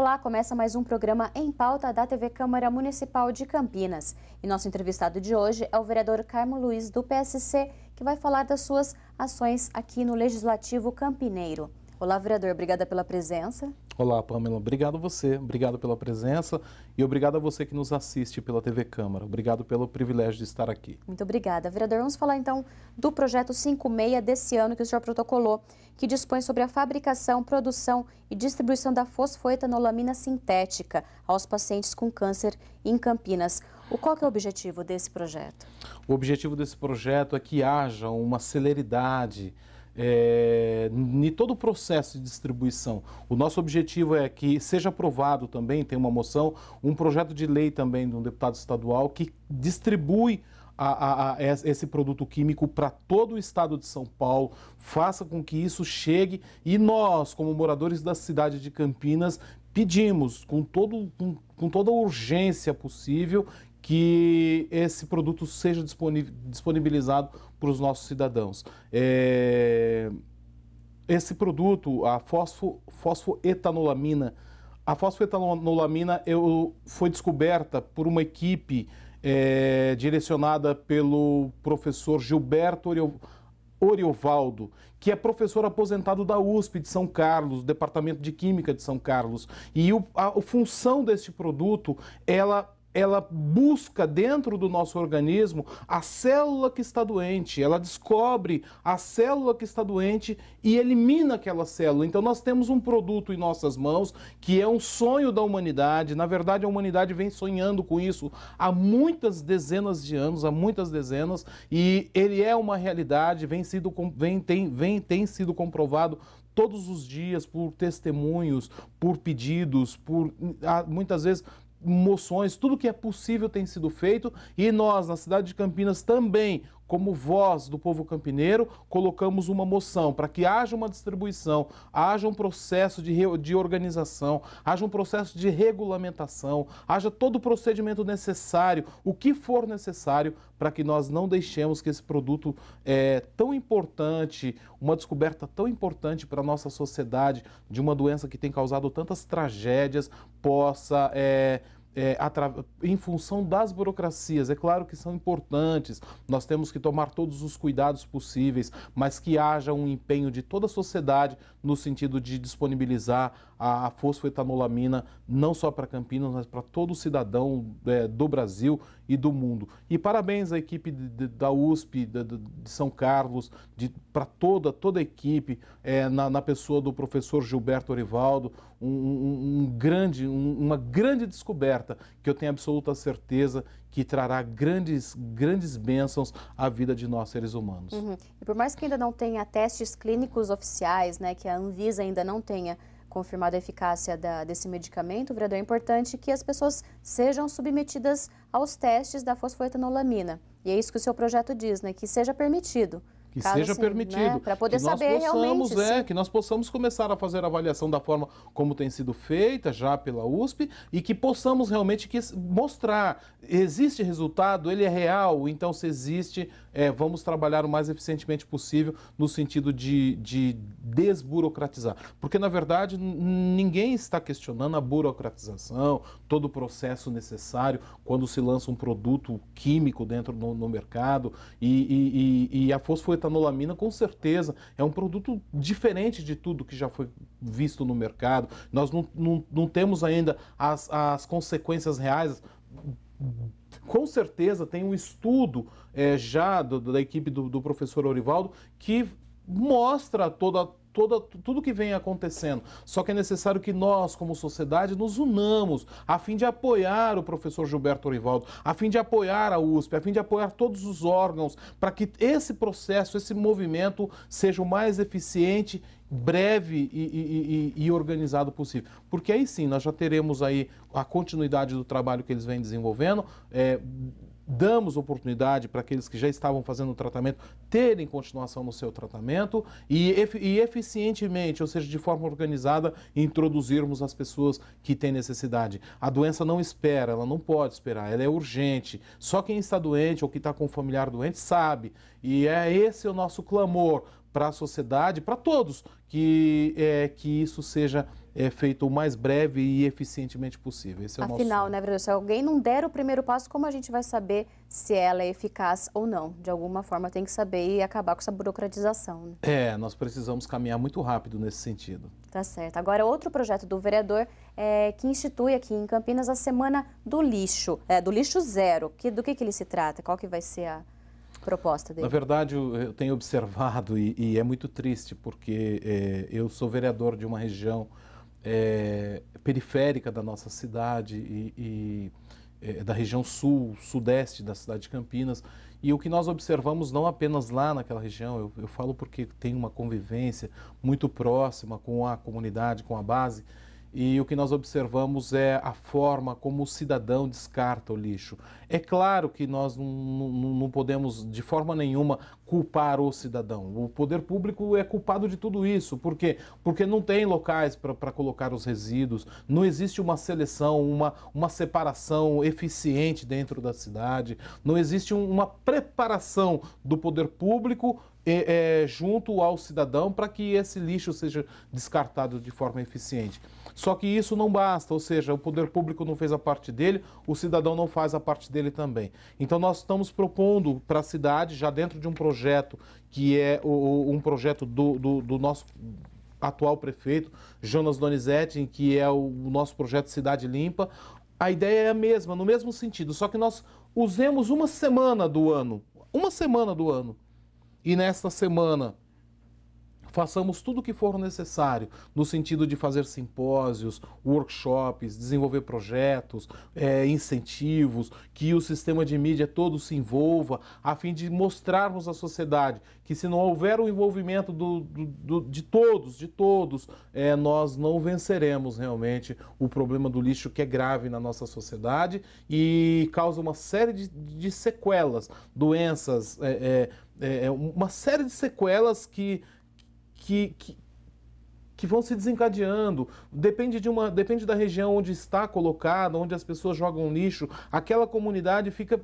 Olá, começa mais um programa em pauta da TV Câmara Municipal de Campinas. E nosso entrevistado de hoje é o vereador Carmo Luiz, do PSC, que vai falar das suas ações aqui no Legislativo Campineiro. Olá, vereador, obrigada pela presença. Olá, Pamela. Obrigado a você, obrigado pela presença e obrigado a você que nos assiste pela TV Câmara. Obrigado pelo privilégio de estar aqui. Muito obrigada. Vereador, vamos falar então do projeto 56 desse ano que o senhor protocolou, que dispõe sobre a fabricação, produção e distribuição da fosfoetanolamina sintética aos pacientes com câncer em Campinas. O qual é o objetivo desse projeto? O objetivo desse projeto é que haja uma celeridade, é, em todo o processo de distribuição. O nosso objetivo é que seja aprovado também, tem uma moção, um projeto de lei também de um deputado estadual que distribui a, a, a, esse produto químico para todo o estado de São Paulo, faça com que isso chegue e nós, como moradores da cidade de Campinas, pedimos com, todo, com, com toda a urgência possível que esse produto seja disponibilizado para os nossos cidadãos. É... Esse produto, a fosfo, fosfoetanolamina, a fosfoetanolamina eu, foi descoberta por uma equipe é, direcionada pelo professor Gilberto Oriovaldo, que é professor aposentado da USP de São Carlos, Departamento de Química de São Carlos. E o, a, a função deste produto, ela ela busca dentro do nosso organismo a célula que está doente, ela descobre a célula que está doente e elimina aquela célula. Então nós temos um produto em nossas mãos que é um sonho da humanidade. Na verdade, a humanidade vem sonhando com isso há muitas dezenas de anos, há muitas dezenas, e ele é uma realidade, vem sido vem tem, vem tem sido comprovado todos os dias por testemunhos, por pedidos, por ah, muitas vezes moções, tudo que é possível tem sido feito. E nós, na cidade de Campinas, também como voz do povo campineiro, colocamos uma moção para que haja uma distribuição, haja um processo de, de organização, haja um processo de regulamentação, haja todo o procedimento necessário, o que for necessário, para que nós não deixemos que esse produto é, tão importante, uma descoberta tão importante para a nossa sociedade, de uma doença que tem causado tantas tragédias, possa. É, é, em função das burocracias. É claro que são importantes, nós temos que tomar todos os cuidados possíveis, mas que haja um empenho de toda a sociedade no sentido de disponibilizar a, a fosfoetanolamina não só para Campinas, mas para todo cidadão é, do Brasil e do mundo. E parabéns à equipe de, de, da USP, de, de, São Carlos, para toda, toda a equipe, é, na, na, pessoa do professor Gilberto Orivaldo, um, um, um grande, um, uma grande descoberta que eu tenho absoluta certeza que trará grandes, grandes bênçãos à vida de nós seres humanos. Uhum. E por mais que ainda não tenha testes clínicos oficiais, né, que a Anvisa ainda não tenha confirmado a eficácia da, desse medicamento, vereador, é importante que as pessoas sejam submetidas aos testes da fosfoetanolamina. E é isso que o seu projeto diz, né? Que seja permitido que Caso seja assim, permitido. Né? Para poder saber possamos, realmente. É, que nós possamos começar a fazer a avaliação da forma como tem sido feita já pela USP e que possamos realmente que, mostrar existe resultado, ele é real, então se existe, é, vamos trabalhar o mais eficientemente possível no sentido de, de desburocratizar. Porque, na verdade, ninguém está questionando a burocratização, todo o processo necessário quando se lança um produto químico dentro no, no mercado e, e, e a fosfoetanolamina etanolamina, com certeza, é um produto diferente de tudo que já foi visto no mercado. Nós não, não, não temos ainda as, as consequências reais com certeza tem um estudo é, já do, da equipe do, do, professor Orivaldo que mostra toda, toda, tudo que vem acontecendo. Só que é necessário que nós, como sociedade, nos unamos a fim de apoiar o professor Gilberto Orivaldo, a fim de apoiar a USP, a fim de apoiar todos os órgãos, para que esse processo, esse movimento seja o mais eficiente breve e, e, e, e, organizado possível. Porque aí sim nós já teremos aí a continuidade do trabalho que eles vêm desenvolvendo. É, damos oportunidade para aqueles que já estavam fazendo o tratamento terem continuação no seu tratamento e, e eficientemente, ou seja, de forma organizada, introduzirmos as pessoas que têm necessidade. A doença não espera, ela não pode esperar, ela é urgente. Só quem está doente ou que está com um familiar doente sabe. E é esse o nosso clamor para a sociedade, para todos, que, é, que isso seja é, feito o mais breve e eficientemente possível. Esse é o Afinal, nosso... né, vereador, se alguém não der o primeiro passo, como a gente vai saber se ela é eficaz ou não? De alguma forma tem que saber e acabar com essa burocratização. Né? É, nós precisamos caminhar muito rápido nesse sentido. Tá certo. Agora, outro projeto do vereador é, que institui aqui em Campinas a Semana do Lixo, é, do Lixo Zero. Que, do que, que ele se trata? Qual que vai ser a proposta dele? Na verdade, eu tenho observado e, e é muito triste, porque é, eu sou vereador de uma região é, periférica da nossa cidade e, e é, da região sul, sudeste da cidade de Campinas. E o que nós observamos não apenas lá naquela região, eu, eu falo porque tem uma convivência muito próxima com a comunidade, com a base, e o que nós observamos é a forma como o cidadão descarta o lixo. É claro que nós não, não, não, podemos, de forma nenhuma, culpar o cidadão. O poder público é culpado de tudo isso. Por quê? Porque não tem locais para colocar os resíduos, não existe uma seleção, uma, uma separação eficiente dentro da cidade, não existe uma preparação do poder público é, é, junto ao cidadão para que esse lixo seja descartado de forma eficiente. Só que isso não basta, ou seja, o poder público não fez a parte dele, o cidadão não faz a parte dele também. Então nós estamos propondo para a cidade, já dentro de um projeto que é o, um projeto do, do, do nosso atual prefeito, Jonas Donizete, que é o nosso projeto Cidade Limpa, a ideia é a mesma, no mesmo sentido, só que nós usemos uma semana do ano, uma semana do ano, e nesta semana façamos tudo o que for necessário no sentido de fazer simpósios, workshops, desenvolver projetos, é, incentivos, que o sistema de mídia todo se envolva, a fim de mostrarmos à sociedade que se não houver o envolvimento do, do, do, de todos, de todos, é, nós não venceremos realmente o problema do lixo que é grave na nossa sociedade e causa uma série de, de sequelas, doenças, é, é, é uma série de sequelas que que, que, que vão se desencadeando. Depende, de uma, depende da região onde está colocada, onde as pessoas jogam lixo. Aquela comunidade fica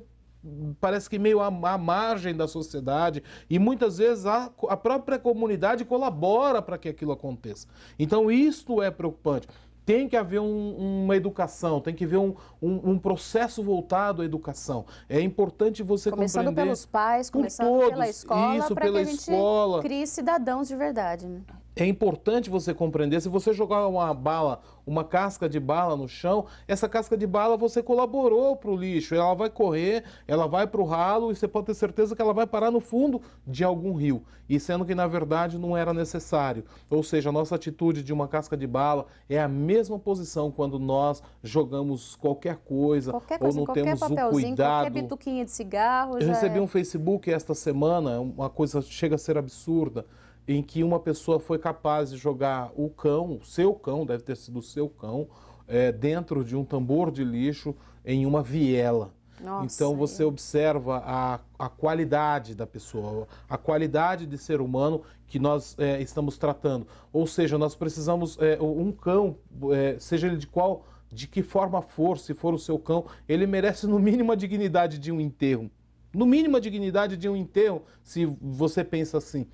parece que meio à, à, margem da sociedade e muitas vezes a, a própria comunidade colabora para que aquilo aconteça. Então isto é preocupante tem que haver um, uma educação, tem que haver um, um, um, processo voltado à educação. É importante você começando compreender... pelos pais, começando todos, pela escola, para que a gente escola. crie cidadãos de verdade. Né? É importante você compreender, se você jogar uma bala, uma casca de bala no chão, essa casca de bala você colaborou para o lixo. Ela vai correr, ela vai para o ralo e você pode ter certeza que ela vai parar no fundo de algum rio. E sendo que na verdade não era necessário. Ou seja, a nossa atitude de uma casca de bala é a mesma posição quando nós jogamos qualquer coisa, qualquer coisa ou não temos o cuidado. Qualquer bituquinha de cigarro. Eu recebi é... um Facebook esta semana, uma coisa chega a ser absurda em que uma pessoa foi capaz de jogar o cão, o seu cão, deve ter sido o seu cão, é, dentro de um tambor de lixo em uma viela. Nossa, então você é. observa a, a qualidade da pessoa, a qualidade de ser humano que nós é, estamos tratando. Ou seja, nós precisamos é, um cão, é, seja ele de qual, de que forma for, se for o seu cão, ele merece no mínimo a dignidade de um enterro. No mínimo a dignidade de um enterro, se você pensa assim.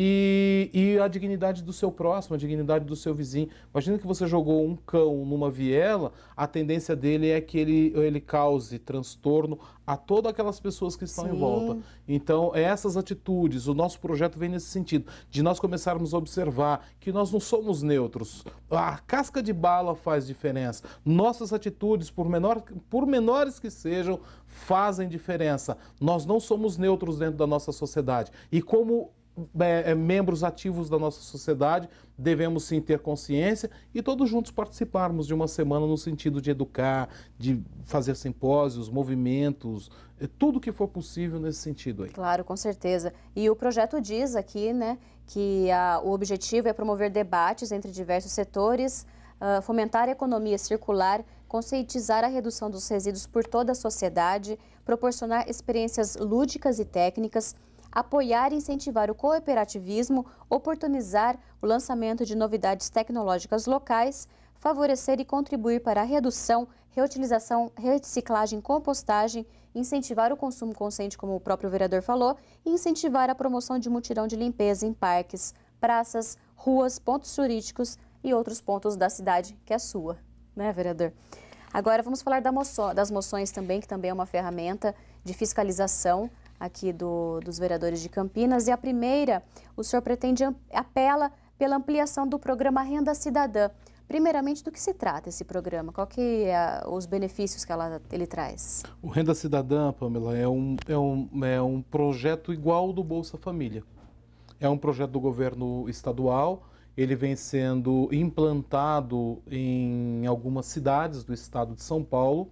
E, e, a dignidade do seu próximo, a dignidade do seu vizinho. Imagina que você jogou um cão numa viela, a tendência dele é que ele, ele cause transtorno a todas aquelas pessoas que estão Sim. em volta. Então, essas atitudes, o nosso projeto vem nesse sentido, de nós começarmos a observar que nós não somos neutros. A casca de bala faz diferença. Nossas atitudes, por, menor, por menores que sejam, fazem diferença. Nós não somos neutros dentro da nossa sociedade. E como é, é, membros ativos da nossa sociedade, devemos sim ter consciência e todos juntos participarmos de uma semana no sentido de educar, de fazer simpósios, movimentos, é, tudo que for possível nesse sentido aí. Claro, com certeza. E o projeto diz aqui, né, que a, o objetivo é promover debates entre diversos setores, uh, fomentar a economia circular, conscientizar a redução dos resíduos por toda a sociedade, proporcionar experiências lúdicas e técnicas, apoiar e incentivar o cooperativismo, oportunizar o lançamento de novidades tecnológicas locais, favorecer e contribuir para a redução, reutilização, reciclagem, compostagem, incentivar o consumo consciente, como o próprio vereador falou, e incentivar a promoção de mutirão de limpeza em parques, praças, ruas, pontos turísticos e outros pontos da cidade que é sua, né, vereador? Agora vamos falar da moção, das moções também, que também é uma ferramenta de fiscalização aqui do, dos vereadores de Campinas. E a primeira, o senhor pretende, apela pela ampliação do programa Renda Cidadã. Primeiramente, do que se trata esse programa? Qual que é os benefícios que ela, ele traz? O Renda Cidadã, Pamela, é um, é, um, é um projeto igual do Bolsa Família. É um projeto do governo estadual, ele vem sendo implantado em algumas cidades do estado de São Paulo.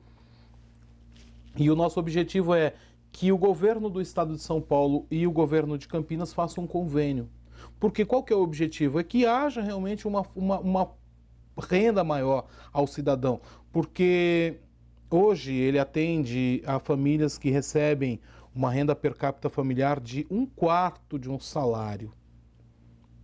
E o nosso objetivo é que o governo do estado de São Paulo e o governo de Campinas façam um convênio. Porque qual que é o objetivo? É que haja realmente uma, uma, uma renda maior ao cidadão, porque hoje ele atende a famílias que recebem uma renda per capita familiar de um quarto de um salário.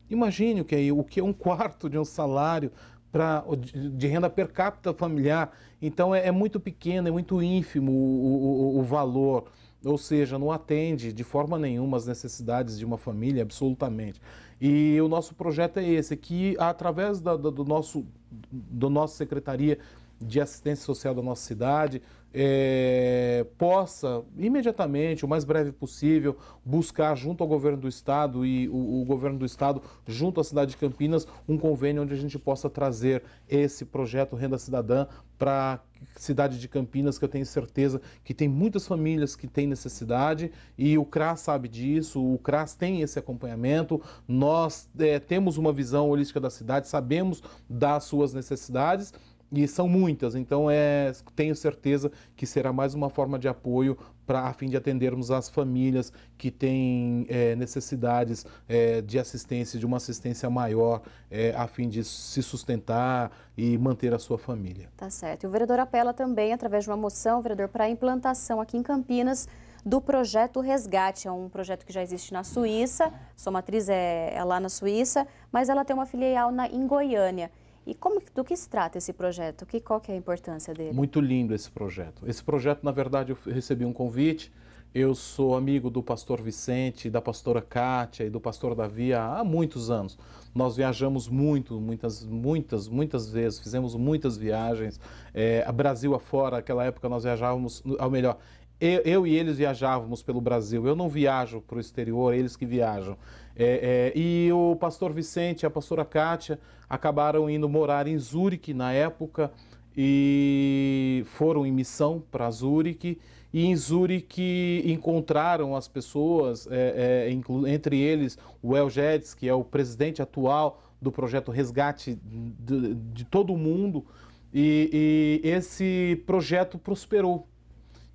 Imagine o que é, o que é um quarto de um salário pra, de renda per capita familiar. Então é, é muito pequeno, é muito ínfimo o, o, o valor ou seja, não atende de forma nenhuma as necessidades de uma família, absolutamente. E o nosso projeto é esse, que através da, do nosso, do nosso Secretaria de Assistência Social da nossa cidade, é, possa imediatamente, o mais breve possível, buscar junto ao governo do estado e o, o, governo do estado junto à cidade de Campinas um convênio onde a gente possa trazer esse projeto Renda Cidadã para cidade de Campinas, que eu tenho certeza que tem muitas famílias que têm necessidade e o CRAS sabe disso, o CRAS tem esse acompanhamento, nós é, temos uma visão holística da cidade, sabemos das suas necessidades e são muitas, então é, tenho certeza que será mais uma forma de apoio para a fim de atendermos as famílias que têm é, necessidades é, de assistência, de uma assistência maior, é, a fim de se sustentar e manter a sua família. Tá certo. E o vereador apela também, através de uma moção, vereador, para a implantação aqui em Campinas do projeto Resgate. É um projeto que já existe na Suíça, sua matriz é, é lá na Suíça, mas ela tem uma filial na, em Goiânia. E como, do que se trata esse projeto? Que, qual que é a importância dele? Muito lindo esse projeto. Esse projeto, na verdade, eu recebi um convite. Eu sou amigo do pastor Vicente, da pastora Kátia e do pastor Davi há muitos anos. Nós viajamos muito, muitas, muitas, muitas vezes, fizemos muitas viagens. É, a Brasil afora, naquela época nós viajávamos, ao melhor, eu, eu, e eles viajávamos pelo Brasil. Eu não viajo para o exterior, eles que viajam. É, é, e o pastor Vicente e a pastora Kátia acabaram indo morar em Zurique na época e foram em missão para Zurique. E em Zurique encontraram as pessoas, é, é entre eles o El Guedes, que é o presidente atual do projeto Resgate de, de todo o mundo. E, e esse projeto prosperou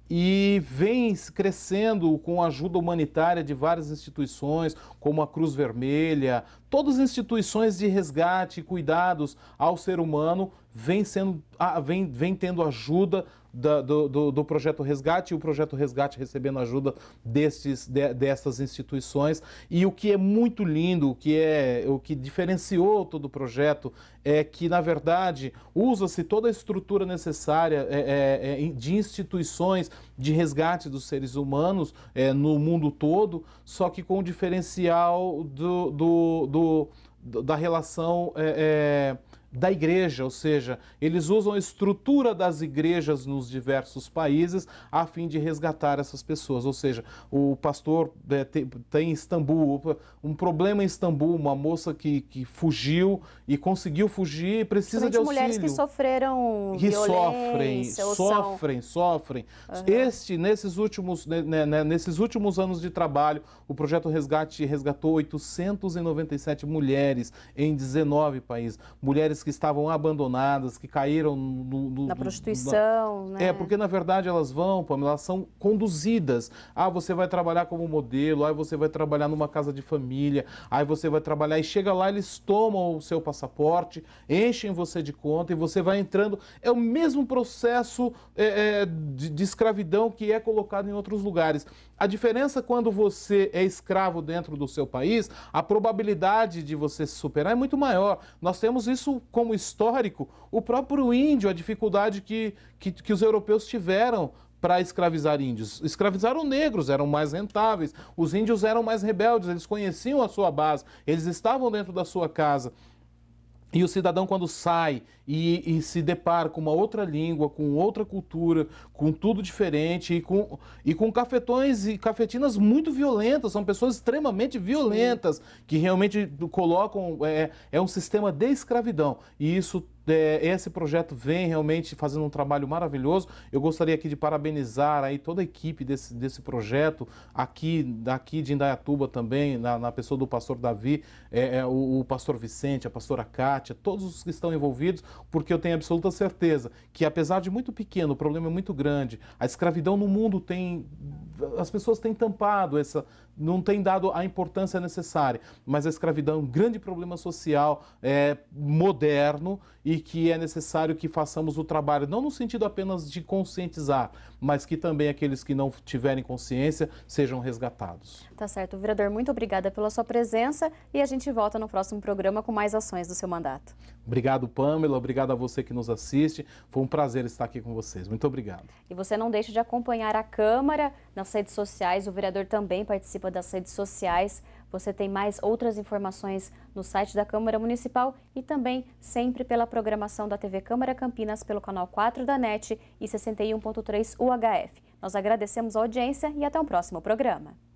e vem crescendo com a ajuda humanitária de várias instituições, como a Cruz Vermelha, todas as instituições de resgate e cuidados ao ser humano vem, sendo, vem, vem tendo ajuda da, do, do, do, projeto Resgate e o projeto Resgate recebendo ajuda destes, de, dessas instituições. E o que é muito lindo, o que, é, o que diferenciou todo o projeto é que, na verdade, usa-se toda a estrutura necessária é, é, é de instituições de resgate dos seres humanos é, no mundo todo, só que com o diferencial do, do, do da relação é, da igreja, ou seja, eles usam a estrutura das igrejas nos diversos países a fim de resgatar essas pessoas. Ou seja, o pastor é, tem, tem, em Istambul um problema em Istambul, uma moça que, que fugiu e conseguiu fugir e precisa de auxílio. mulheres que sofreram que sofrem, sofrem, são... sofrem. Uhum. Este, nesses últimos, né, né, né, nesses últimos anos de trabalho, o projeto Resgate resgatou 897 mulheres em 19 países. Mulheres que estavam abandonadas, que caíram no, no, na prostituição, na... né? É, porque na verdade elas vão, Pamela, elas são conduzidas. Ah, você vai trabalhar como modelo, aí você vai trabalhar numa casa de família, aí você vai trabalhar e chega lá, eles tomam o seu passaporte, enchem você de conta e você vai entrando. É o mesmo processo é, é, de, de escravidão que é colocado em outros lugares. A diferença quando você é escravo dentro do seu país, a probabilidade de você se superar é muito maior. Nós temos isso como histórico, o próprio índio, a dificuldade que, que, que os europeus tiveram para escravizar índios. Escravizaram negros, eram mais rentáveis. Os índios eram mais rebeldes, eles conheciam a sua base, eles estavam dentro da sua casa. E o cidadão, quando sai e, e, se depara com uma outra língua, com outra cultura, com tudo diferente e com, e com cafetões e cafetinas muito violentas, são pessoas extremamente violentas que realmente colocam. É, é um sistema de escravidão. E isso é, esse projeto vem realmente fazendo um trabalho maravilhoso. Eu gostaria aqui de parabenizar aí toda a equipe desse, desse projeto, aqui, daqui de Indaiatuba também, na, na pessoa do pastor Davi, é, é, o, o, pastor Vicente, a pastora Kátia, todos os que estão envolvidos, porque eu tenho absoluta certeza que, apesar de muito pequeno, o problema é muito grande. A escravidão no mundo tem. As pessoas têm tampado essa, não tem dado a importância necessária. Mas a escravidão é um grande problema social é, moderno e que é necessário que façamos o trabalho, não no sentido apenas de conscientizar, mas que também aqueles que não tiverem consciência sejam resgatados. Tá certo. Vereador, muito obrigada pela sua presença e a gente volta no próximo programa com mais ações do seu mandato. Obrigado, Pamela. Obrigado a você que nos assiste. Foi um prazer estar aqui com vocês. Muito obrigado. E você não deixe de acompanhar a Câmara nas redes sociais. O vereador também participa das redes sociais. Você tem mais outras informações no site da Câmara Municipal e também sempre pela programação da TV Câmara Campinas pelo canal 4 da NET e 61.3 UHF. Nós agradecemos a audiência e até o próximo programa.